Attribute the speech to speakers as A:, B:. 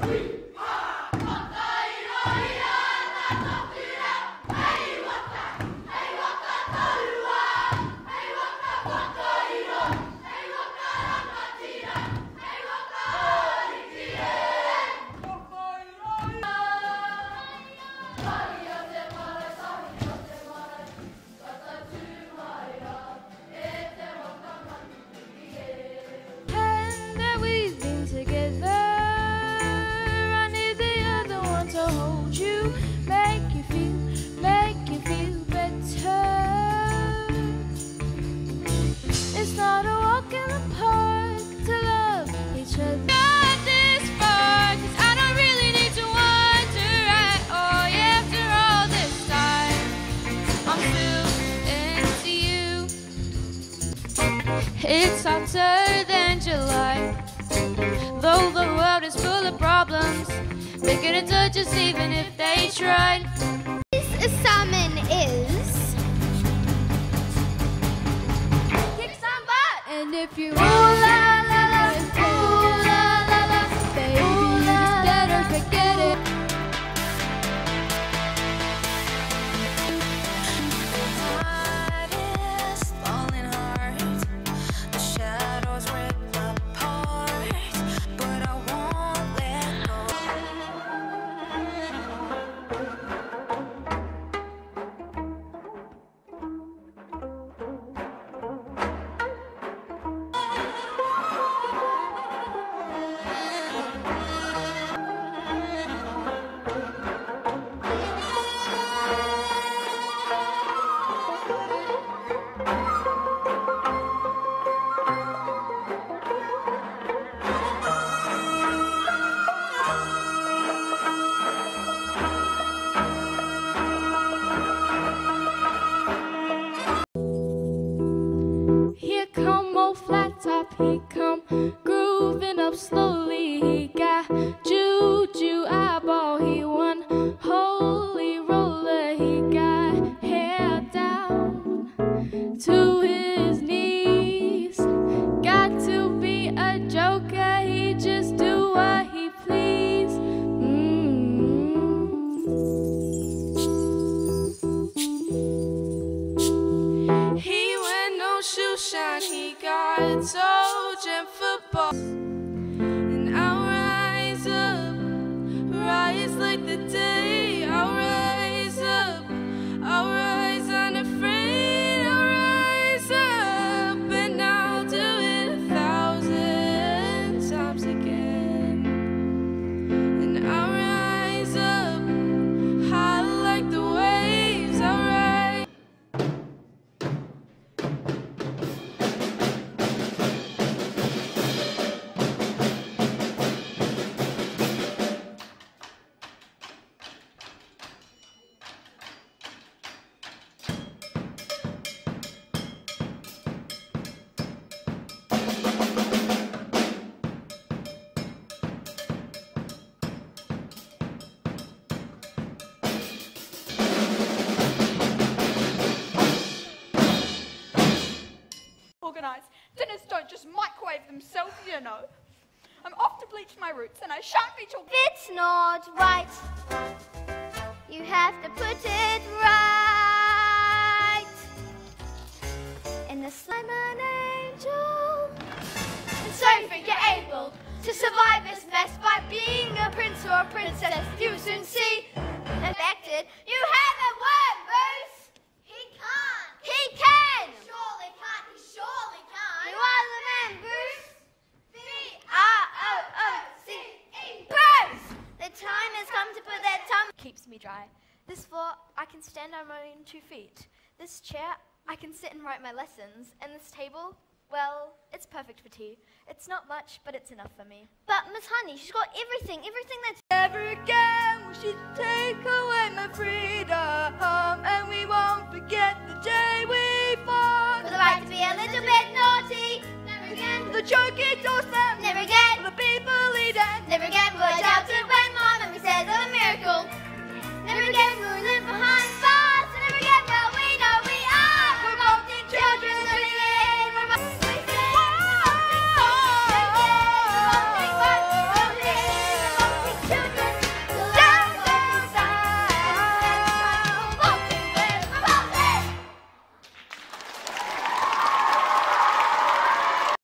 A: And hotter than July. Though the world is full of problems, they couldn't touch us even if they tried.
B: This assignment is
A: Kick some butt! And if you he come grooving up slowly. He got juju eyeball, he one holy roller. He got hair down to his knees. Got to be a joker, he just do what he please. Mm. He wear no shoe shine, he got soldier
C: you know. I'm off to bleach my roots and I shan't be talking.
B: it's not right, you have to put it right. In the slime an angel. And so if you're able to survive this mess by being a prince or a princess. You soon see. Tongue.
D: dry. This floor, I can stand on my own two feet. This chair, I can sit and write my lessons. And this table, well, it's perfect for tea. It's not much, but it's enough for me.
B: But Miss Honey, she's got everything, everything that's
C: Never again will she take away my freedom, and we won't forget the day we fought.
B: for the right to be a little bit naughty. Never again.
C: The chunky doorstep,
B: Never again.
C: the beat